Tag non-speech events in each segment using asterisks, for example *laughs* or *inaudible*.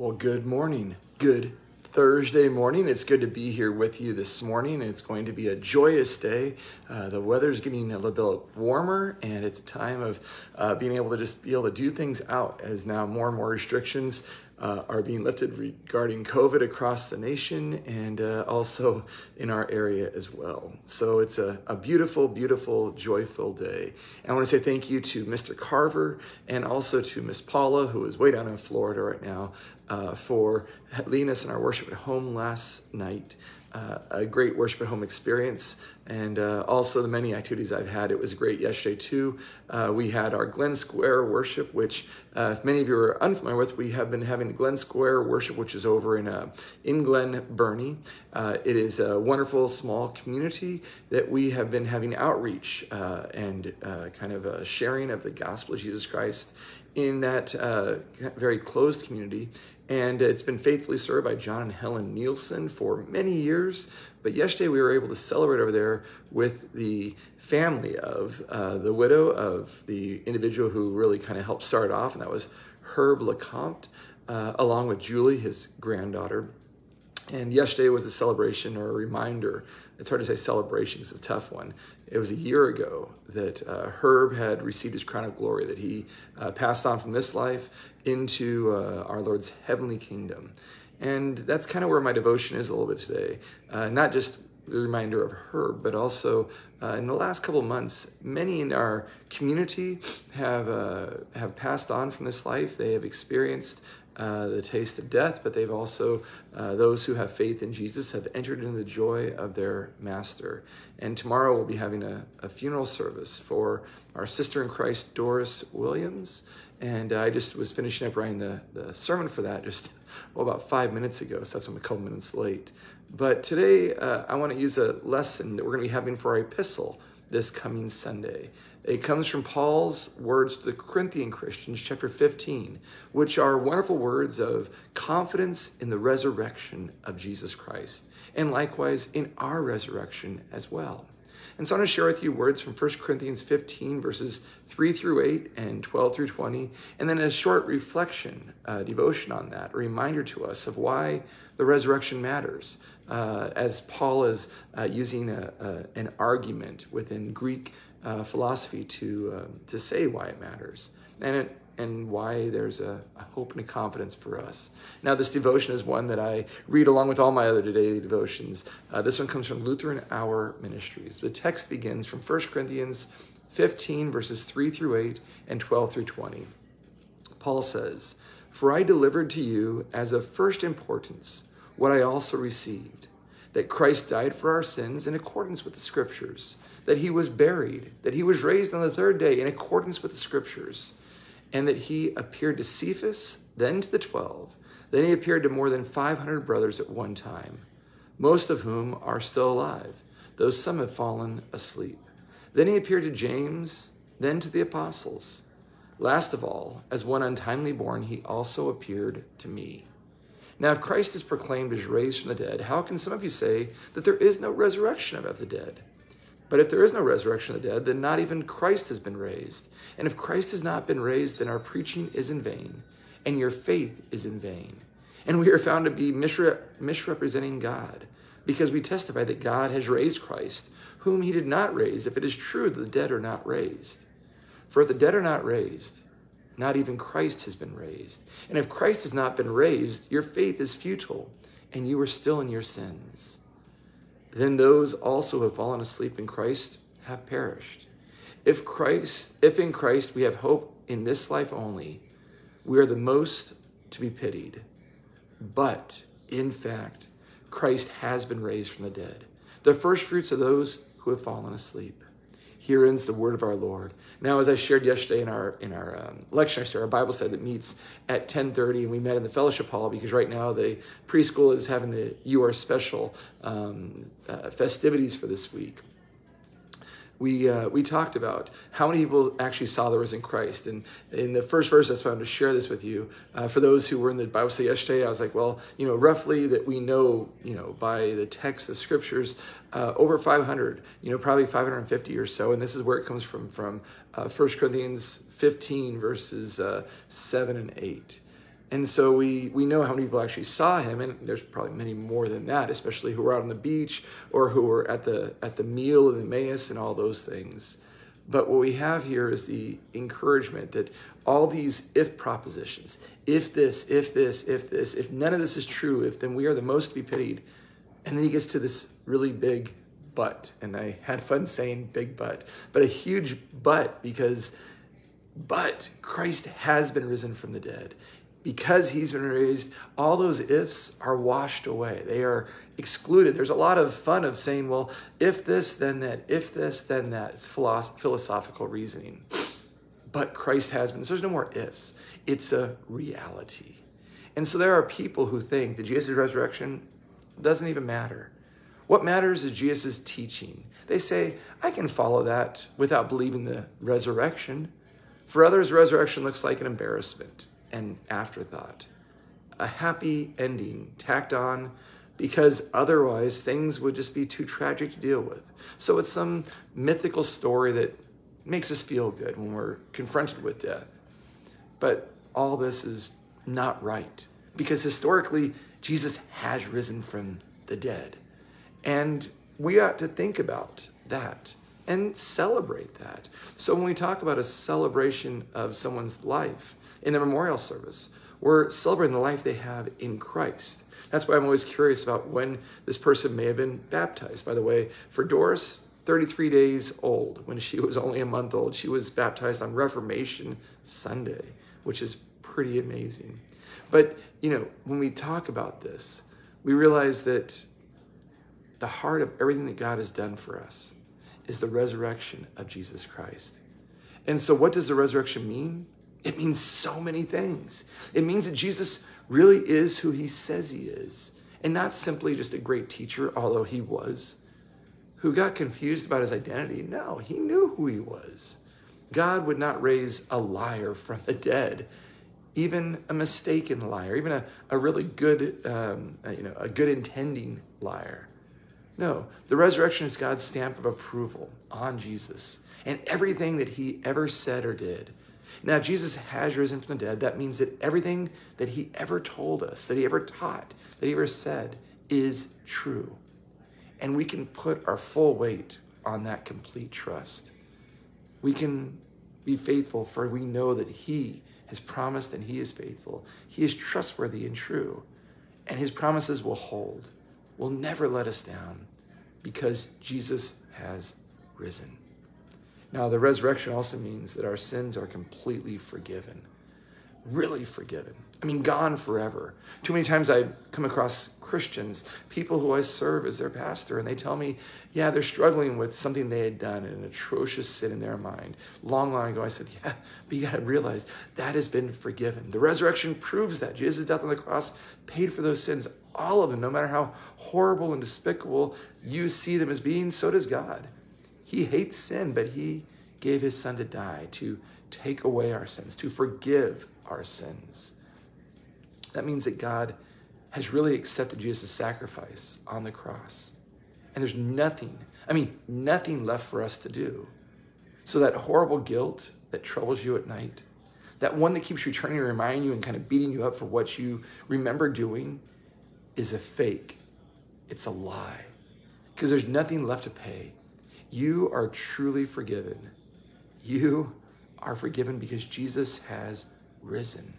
Well, good morning. Good Thursday morning. It's good to be here with you this morning. It's going to be a joyous day. Uh, the weather's getting a little bit warmer, and it's a time of uh, being able to just be able to do things out as now more and more restrictions uh, are being lifted regarding COVID across the nation and uh, also in our area as well. So it's a, a beautiful, beautiful, joyful day. And I want to say thank you to Mr. Carver and also to Miss Paula, who is way down in Florida right now, uh, for leading us in our worship at home last night uh, a great worship at home experience and uh, also the many activities I've had. It was great yesterday too. Uh, we had our Glen Square worship, which uh, if many of you are unfamiliar with, we have been having the Glen Square worship, which is over in, uh, in Glen Burnie. Uh, it is a wonderful small community that we have been having outreach and kind of a sharing of the gospel of Jesus Christ in that very closed community and it's been faithfully served by John and Helen Nielsen for many years. But yesterday we were able to celebrate over there with the family of uh, the widow of the individual who really kind of helped start off, and that was Herb LeCompte, uh, along with Julie, his granddaughter. And yesterday was a celebration or a reminder. It's hard to say celebration because it's a tough one. It was a year ago that uh, Herb had received his crown of glory, that he uh, passed on from this life into uh, our Lord's heavenly kingdom. And that's kind of where my devotion is a little bit today. Uh, not just the reminder of Herb, but also uh, in the last couple months, many in our community have uh, have passed on from this life. They have experienced uh, the taste of death, but they've also, uh, those who have faith in Jesus, have entered into the joy of their master. And tomorrow we'll be having a, a funeral service for our sister in Christ, Doris Williams. And I just was finishing up writing the, the sermon for that just *laughs* well, about five minutes ago, so that's I'm a couple minutes late. But today uh, I want to use a lesson that we're going to be having for our epistle this coming Sunday. It comes from Paul's words to the Corinthian Christians, chapter 15, which are wonderful words of confidence in the resurrection of Jesus Christ, and likewise in our resurrection as well. And so I want to share with you words from 1 Corinthians 15, verses 3 through 8 and 12 through 20, and then a short reflection, uh, devotion on that, a reminder to us of why the resurrection matters, uh, as Paul is uh, using a, a, an argument within Greek uh, philosophy to um, to say why it matters. And it and why there's a, a, hope and a confidence for us. Now, this devotion is one that I read along with all my other daily devotions. Uh, this one comes from Lutheran Hour Ministries. The text begins from 1 Corinthians 15, verses 3 through 8 and 12 through 20. Paul says, For I delivered to you as of first importance what I also received that Christ died for our sins in accordance with the Scriptures, that he was buried, that he was raised on the third day in accordance with the Scriptures, and that he appeared to Cephas, then to the twelve. Then he appeared to more than 500 brothers at one time, most of whom are still alive, though some have fallen asleep. Then he appeared to James, then to the apostles. Last of all, as one untimely born, he also appeared to me. Now, if Christ is proclaimed as raised from the dead, how can some of you say that there is no resurrection of the dead? But if there is no resurrection of the dead, then not even Christ has been raised. And if Christ has not been raised, then our preaching is in vain, and your faith is in vain. And we are found to be misre- misrepresenting God, because we testify that God has raised Christ, whom he did not raise, if it is true that the dead are not raised. For if the dead are not raised, not even Christ has been raised. And if Christ has not been raised, your faith is futile, and you are still in your sins. Then those also who have fallen asleep in Christ have perished. If Christ, if in Christ we have hope in this life only, we are the most to be pitied. But in fact, Christ has been raised from the dead, the first fruits of those who have fallen asleep. Here ends the word of our Lord. Now, as I shared yesterday in our in our um, lecture, our Bible study that meets at 10:30, and we met in the fellowship hall because right now the preschool is having the You Are Special um, uh, festivities for this week we uh, we talked about how many people actually saw the risen Christ. And in the first verse, that's why I wanted to share this with you. Uh, for those who were in the Bible study yesterday, I was like, well, you know, roughly that we know, you know, by the text of scriptures, uh, over 500, you know, probably 550 or so. And this is where it comes from, from uh, 1 Corinthians 15, verses uh, 7 and 8. And so we, we know how many people actually saw him, and there's probably many more than that, especially who were out on the beach or who were at the at the meal in Emmaus and all those things. But what we have here is the encouragement that all these if propositions, if this, if this, if this, if none of this is true, if then we are the most to be pitied. And then he gets to this really big but. And I had fun saying big but, but a huge but because, but Christ has been risen from the dead because he's been raised, all those ifs are washed away. They are excluded. There's a lot of fun of saying, well, if this, then that, if this, then that. It's philosophical reasoning. But Christ has been. So there's no more ifs. It's a reality. And so there are people who think that Jesus' resurrection doesn't even matter. What matters is Jesus' teaching. They say, I can follow that without believing the resurrection. For others, resurrection looks like an embarrassment an afterthought, a happy ending tacked on because otherwise things would just be too tragic to deal with. So it's some mythical story that makes us feel good when we're confronted with death. But all this is not right because historically, Jesus has risen from the dead. And we ought to think about that and celebrate that. So when we talk about a celebration of someone's life, in the memorial service. We're celebrating the life they have in Christ. That's why I'm always curious about when this person may have been baptized. By the way, for Doris, 33 days old, when she was only a month old, she was baptized on Reformation Sunday, which is pretty amazing. But, you know, when we talk about this, we realize that the heart of everything that God has done for us is the resurrection of Jesus Christ. And so, what does the resurrection mean? It means so many things. It means that Jesus really is who he says he is, and not simply just a great teacher, although he was, who got confused about his identity. No, he knew who he was. God would not raise a liar from the dead, even a mistaken liar, even a, a really good, um, you know, a good intending liar. No, the resurrection is God's stamp of approval on Jesus and everything that he ever said or did. Now, Jesus has risen from the dead. That means that everything that he ever told us, that he ever taught, that he ever said is true. And we can put our full weight on that complete trust. We can be faithful, for we know that he has promised and he is faithful. He is trustworthy and true, and his promises will hold, will never let us down because Jesus has risen. Now, the resurrection also means that our sins are completely forgiven, really forgiven. I mean, gone forever. Too many times I come across Christians, people who I serve as their pastor, and they tell me, yeah, they're struggling with something they had done, an atrocious sin in their mind. Long, long ago, I said, yeah, but you got to realize that has been forgiven. The resurrection proves that. Jesus' death on the cross paid for those sins, all of them, no matter how horrible and despicable you see them as being, so does God. He hates sin, but he gave his son to die to take away our sins, to forgive our sins. That means that God has really accepted Jesus' sacrifice on the cross. And there's nothing, I mean, nothing left for us to do. So that horrible guilt that troubles you at night, that one that keeps returning to remind you and kind of beating you up for what you remember doing, is a fake. It's a lie. Because there's nothing left to pay. You are truly forgiven. You are forgiven because Jesus has risen.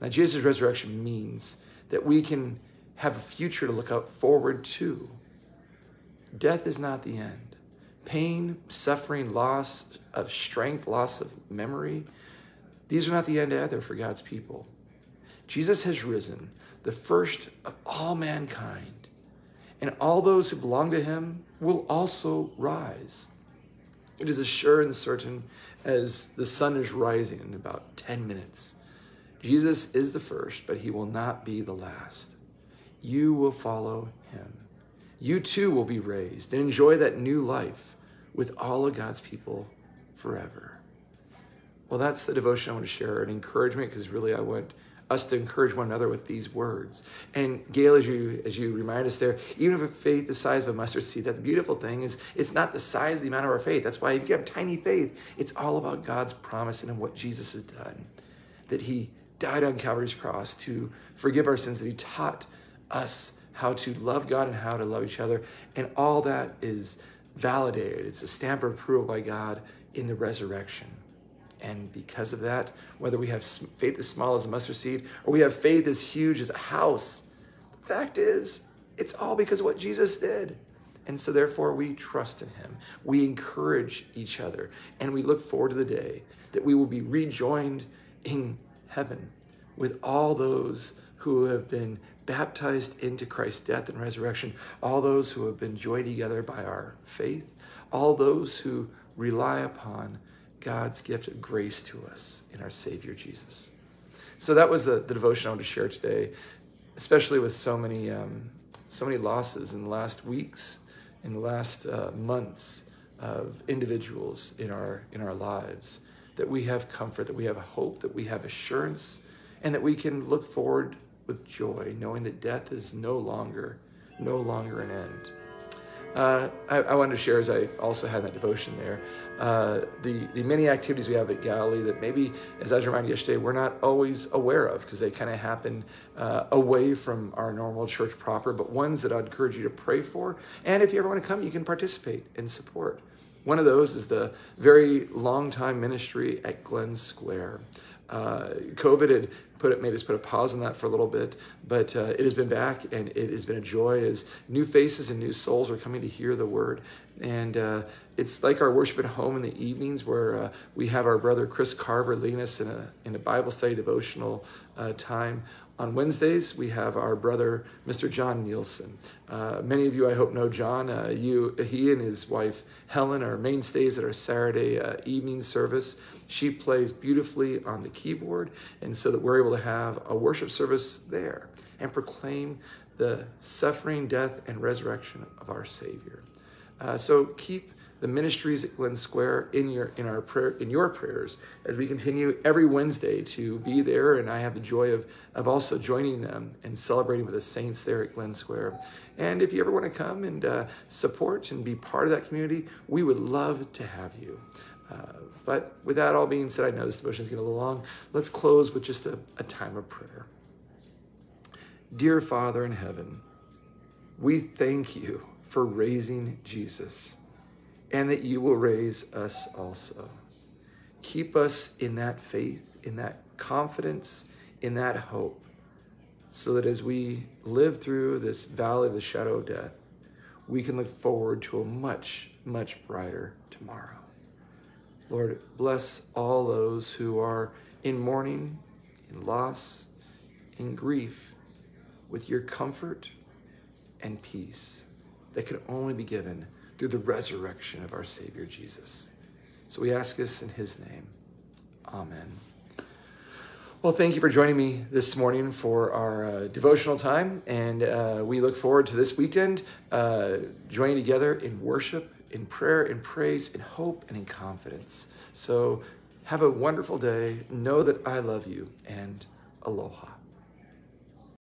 Now, Jesus' resurrection means that we can have a future to look out forward to. Death is not the end. Pain, suffering, loss of strength, loss of memory, these are not the end either for God's people. Jesus has risen, the first of all mankind and all those who belong to him will also rise. It is as sure and certain as the sun is rising in about 10 minutes. Jesus is the first, but he will not be the last. You will follow him. You too will be raised and enjoy that new life with all of God's people forever. Well, that's the devotion I want to share, an encouragement, because really I want us to encourage one another with these words. And Gail, as you as you remind us there, even if a faith the size of a mustard seed, that the beautiful thing is it's not the size, the amount of our faith. That's why if you have tiny faith, it's all about God's promise and what Jesus has done. That He died on Calvary's cross to forgive our sins, that he taught us how to love God and how to love each other. And all that is validated. It's a stamp of approval by God in the resurrection. And because of that, whether we have faith as small as a mustard seed or we have faith as huge as a house, the fact is, it's all because of what Jesus did. And so, therefore, we trust in him. We encourage each other. And we look forward to the day that we will be rejoined in heaven with all those who have been baptized into Christ's death and resurrection, all those who have been joined together by our faith, all those who rely upon God's gift of grace to us in our Savior Jesus. So that was the, the devotion I wanted to share today, especially with so many um, so many losses in the last weeks, in the last uh, months of individuals in our in our lives. That we have comfort, that we have hope, that we have assurance, and that we can look forward with joy, knowing that death is no longer no longer an end. Uh, I, I, wanted to share, as I also had that devotion there, uh, the, the many activities we have at Galilee that maybe, as I was reminded yesterday, we're not always aware of because they kind of happen uh, away from our normal church proper, but ones that I'd encourage you to pray for. And if you ever want to come, you can participate and support. One of those is the very long time ministry at Glen Square. Uh, COVID had put it, made us put a pause on that for a little bit, but uh, it has been back and it has been a joy as new faces and new souls are coming to hear the word. And uh, it's like our worship at home in the evenings where uh, we have our brother Chris Carver leading us in a, in a Bible study devotional uh, time on Wednesdays, we have our brother, Mr. John Nielsen. Uh, many of you, I hope, know John. Uh, you, he and his wife, Helen, are mainstays at our Saturday uh, evening service. She plays beautifully on the keyboard, and so that we're able to have a worship service there and proclaim the suffering, death, and resurrection of our Savior. Uh, so keep the ministries at Glen Square in your in our prayer in your prayers as we continue every Wednesday to be there. And I have the joy of of also joining them and celebrating with the saints there at Glen Square. And if you ever want to come and uh, support and be part of that community, we would love to have you. Uh, but with that all being said, I know this devotion is getting a little long. Let's close with just a, a time of prayer. Dear Father in heaven, we thank you for raising Jesus and that you will raise us also. Keep us in that faith, in that confidence, in that hope, so that as we live through this valley of the shadow of death, we can look forward to a much, much brighter tomorrow. Lord, bless all those who are in mourning, in loss, in grief, with your comfort and peace that can only be given through the resurrection of our Savior Jesus. So we ask this in his name. Amen. Well, thank you for joining me this morning for our uh, devotional time. And uh, we look forward to this weekend uh, joining together in worship, in prayer, in praise, in hope, and in confidence. So have a wonderful day. Know that I love you, and aloha.